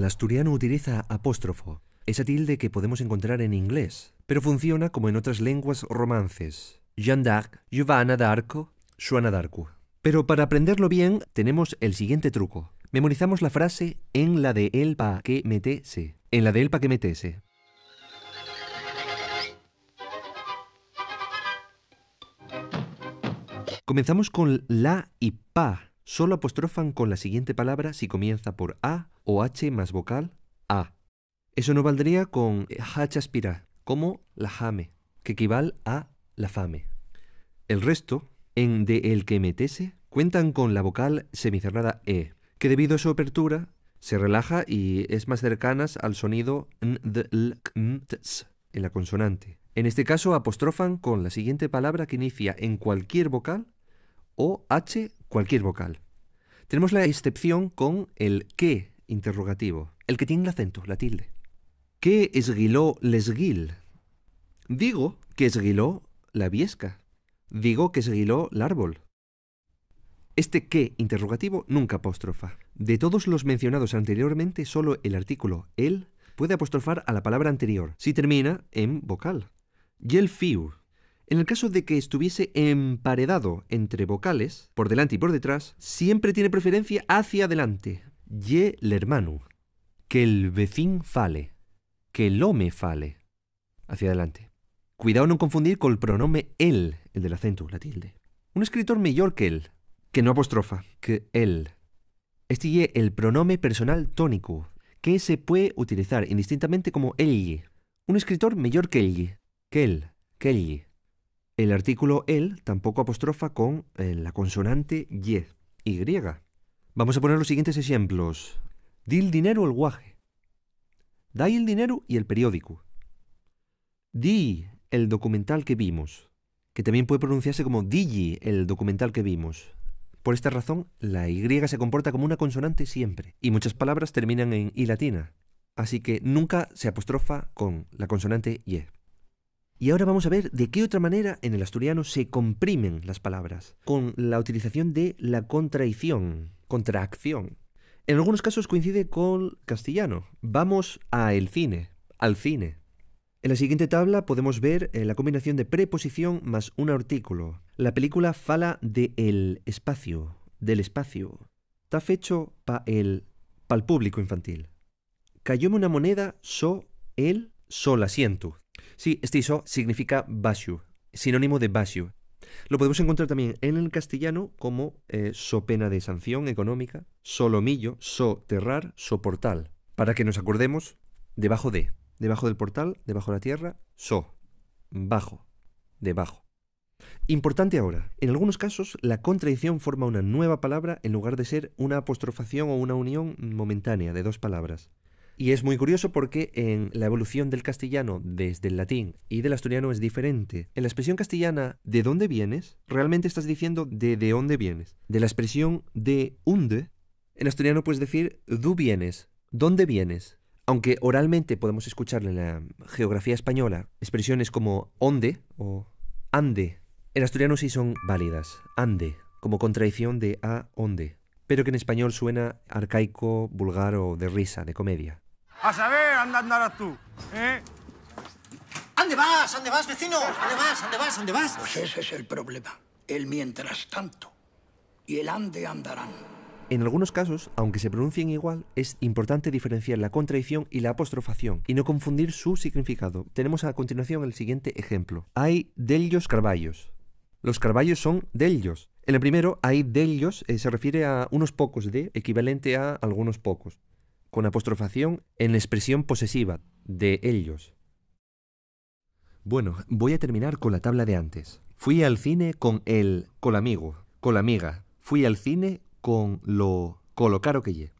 El asturiano utiliza apóstrofo, esa tilde que podemos encontrar en inglés, pero funciona como en otras lenguas romances. Jeanne d'Arc, Giovanna d'Arco, Joana d'Arco. Pero para aprenderlo bien tenemos el siguiente truco. Memorizamos la frase en la de el pa que metese. En la de el pa que metese. Comenzamos con la y pa. Solo apostrofan con la siguiente palabra si comienza por a o h más vocal a. Eso no valdría con hachaspira, como la jame, que equivale a la fame. El resto, en de el que metese, cuentan con la vocal semicerrada e, que debido a su apertura se relaja y es más cercana al sonido n, d, l, m, t, s en la consonante. En este caso apostrofan con la siguiente palabra que inicia en cualquier vocal o h cualquier vocal. Tenemos la excepción con el que interrogativo, el que tiene el acento, la tilde. ¿Qué esguiló l'esguil? Digo que esguiló la viesca. Digo que esguiló el árbol. Este que interrogativo nunca apóstrofa. De todos los mencionados anteriormente, solo el artículo el puede apostrofar a la palabra anterior, si termina en vocal. Y el fiu. En el caso de que estuviese emparedado entre vocales, por delante y por detrás, siempre tiene preferencia hacia adelante. Y el hermano. Que el vecín fale. Que el home fale. Hacia adelante. Cuidado no confundir con el pronombre él, el del acento, la tilde. Un escritor mejor que él, que no apostrofa, que él. Este es el pronombre personal tónico, que se puede utilizar indistintamente como él. Un escritor mejor que él, que él, que él. El artículo él tampoco apostrofa con eh, la consonante y, y. Vamos a poner los siguientes ejemplos. Di el dinero el guaje. Dai el dinero y el periódico. Di el documental que vimos, que también puede pronunciarse como digi el documental que vimos. Por esta razón, la Y se comporta como una consonante siempre, y muchas palabras terminan en I latina, así que nunca se apostrofa con la consonante Y. Y ahora vamos a ver de qué otra manera en el asturiano se comprimen las palabras, con la utilización de la contracción, contracción. En algunos casos coincide con castellano. Vamos a el cine, al cine. En la siguiente tabla podemos ver eh, la combinación de preposición más un artículo. La película fala de el espacio, del espacio. Está fecho pa el pa'l público infantil. Cayóme una moneda so el sol asiento. Sí, este so significa basio, sinónimo de basio. Lo podemos encontrar también en el castellano como eh, so pena de sanción económica, solomillo, so terrar, soportal. Para que nos acordemos, debajo de, debajo del portal, debajo de la tierra, so, bajo, debajo. Importante ahora, en algunos casos la contradicción forma una nueva palabra en lugar de ser una apostrofación o una unión momentánea de dos palabras. Y es muy curioso porque en la evolución del castellano desde el latín y del asturiano es diferente. En la expresión castellana ¿de dónde vienes? realmente estás diciendo de de dónde vienes. De la expresión de unde, en asturiano puedes decir du vienes, ¿dónde vienes? Aunque oralmente podemos escuchar en la geografía española expresiones como onde o ande, en asturiano sí son válidas, ande, como contradicción de a onde, pero que en español suena arcaico, vulgar o de risa, de comedia. A saber, anda andarás tú, ¿eh? ¿Ande vas? ¿Ande vas, vecino? ¿Ande vas? ¿Ande vas? ¿Ande vas? Pues ese es el problema. El mientras tanto y el ande andarán. En algunos casos, aunque se pronuncien igual, es importante diferenciar la contradicción y la apostrofación y no confundir su significado. Tenemos a continuación el siguiente ejemplo. Hay dellos carballos. Los carballos son dellos. En el primero, hay dellos, eh, se refiere a unos pocos de, equivalente a algunos pocos, con apostrofación en la expresión posesiva, de ellos. Bueno, voy a terminar con la tabla de antes. Fui al cine con el colamigo, colamiga. Fui al cine con lo colocaro que lle.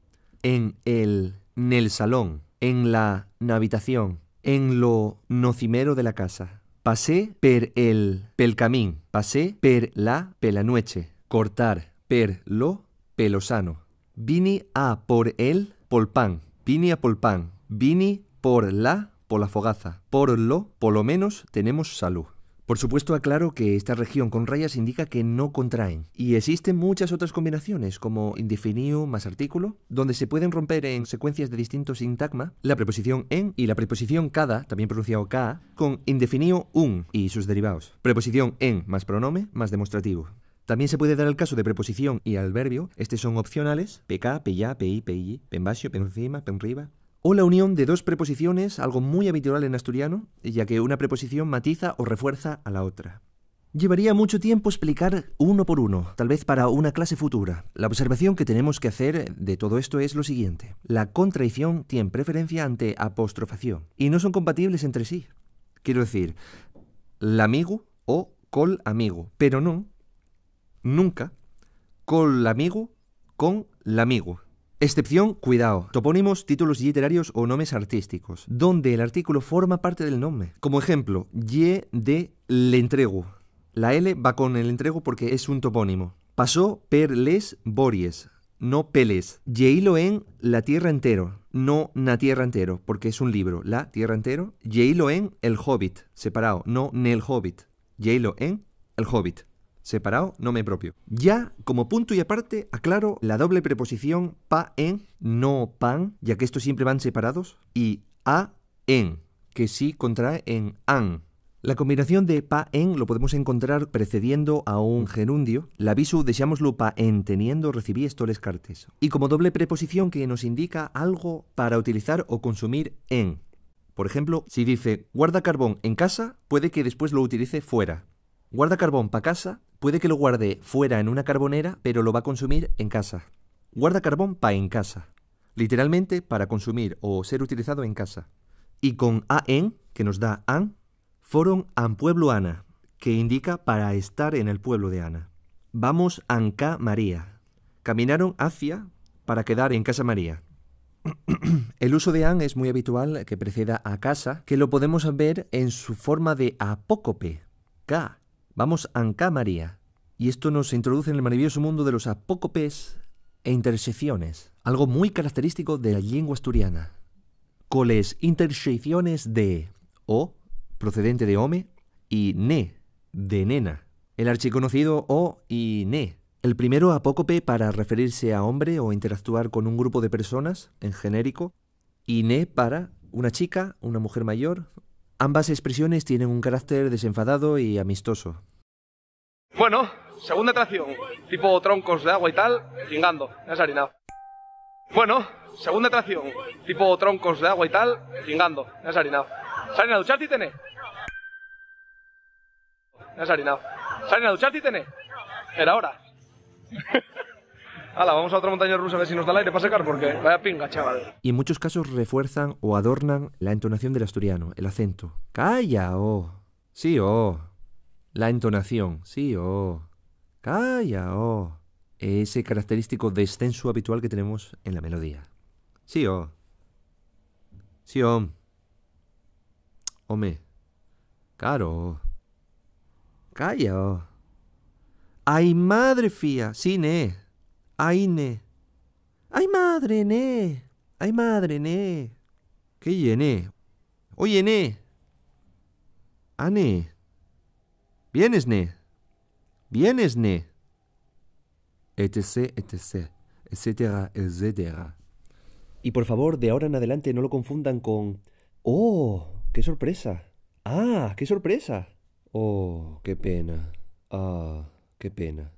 En el nel salón, en la habitación, en lo nocimero de la casa. Pasé per el pel camín, pasé per la pelanueche, cortar per lo pelosano. Vini a por el polpán, vini a polpán, vini por la por la fogaza. Por lo, por lo menos, tenemos salud. Por supuesto, aclaro que esta región con rayas indica que no contraen. Y existen muchas otras combinaciones, como indefinido más artículo, donde se pueden romper en secuencias de distintos sintagma la preposición en y la preposición cada, también pronunciado ka, con indefinido un y sus derivados. Preposición en más pronome más demostrativo. También se puede dar el caso de preposición y adverbio, estos son opcionales, pk, pya, pi, pi, penbasio, pencima, penriba, o la unión de dos preposiciones, algo muy habitual en asturiano, ya que una preposición matiza o refuerza a la otra. Llevaría mucho tiempo explicar uno por uno, tal vez para una clase futura. La observación que tenemos que hacer de todo esto es lo siguiente. La contracción tiene preferencia ante apostrofación y no son compatibles entre sí. Quiero decir, l'amigo o col amigo, pero no, nunca, col amigo con l'amigo. Excepción, cuidado, topónimos, títulos literarios o nombres artísticos, donde el artículo forma parte del nombre. Como ejemplo, ye de le entrego. La L va con el entrego porque es un topónimo. Pasó per les bories, no peles. Yeilo en la tierra entero, no na tierra entero, porque es un libro. La tierra entero. Yeilo en el hobbit, separado, no nel hobbit. Yeilo en el hobbit separado, nombre propio. Ya, como punto y aparte, aclaro la doble preposición pa en, no pan, ya que estos siempre van separados, y a en, que sí contrae en an. La combinación de pa en lo podemos encontrar precediendo a un gerundio. La visu deseámoslo pa en teniendo recibí les cartes. Y como doble preposición que nos indica algo para utilizar o consumir en. Por ejemplo, si dice guarda carbón en casa, puede que después lo utilice fuera. Guarda carbón pa casa Puede que lo guarde fuera en una carbonera, pero lo va a consumir en casa. Guarda carbón pa en casa. Literalmente para consumir o ser utilizado en casa. Y con en, que nos da an, fueron an pueblo Ana, que indica para estar en el pueblo de Ana. Vamos anca María. Caminaron hacia para quedar en casa María. El uso de an es muy habitual que preceda a casa, que lo podemos ver en su forma de apócope, ka, Vamos Anca María. Y esto nos introduce en el maravilloso mundo de los apócopes e intersecciones, algo muy característico de la lengua asturiana. Coles intersecciones de o, procedente de home, y ne, de nena. El archiconocido o y ne. El primero apócope para referirse a hombre o interactuar con un grupo de personas, en genérico, y ne para una chica, una mujer mayor. Ambas expresiones tienen un carácter desenfadado y amistoso. Bueno, segunda atracción, tipo troncos de agua y tal, chingando, ya has harinado. Bueno, segunda atracción, tipo troncos de agua y tal, chingando, ya has harinado. ¿Se ha harinado ducharte y tené? Ya has harinado. ¿Se ha harinado ducharte y tené? Era hora. Hala, vamos a otra montaña rusa a ver si nos da el aire para secar, porque vaya pinga, chaval. Y en muchos casos refuerzan o adornan la entonación del asturiano, el acento. ¡Calla, oh! Sí, oh. La entonación, sí, oh. Calla, oh. Ese característico descenso habitual que tenemos en la melodía. Sí, oh. Sí, oh. Home. Caro. Calla, oh. Ay, madre fía. Sí, Ay, ne. Ay, madre, ne. Ay, madre, ne. ¿Qué llené? Oye, ne. Ane. Vienes, ne. Vienes, ne. Etc, etc, etcétera, etcétera. Y por favor, de ahora en adelante no lo confundan con ¡Oh! ¡Qué sorpresa! ¡Ah! ¡Qué sorpresa! ¡Oh! ¡Qué pena! ¡Ah! ¡Qué pena!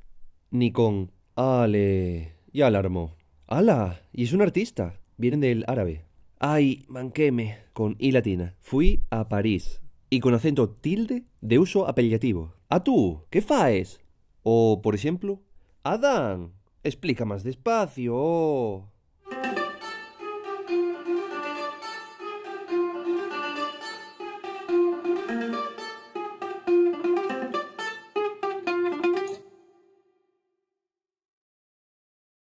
Ni con ¡Ale! Ya alarmó. ¡Hala! Y es un artista. Vienen del árabe. ¡Ay! Manqueme. Con I latina. Fui a París y con acento tilde de uso apelativo. A tú, ¿qué faes? O, por ejemplo, Adán, explica más despacio.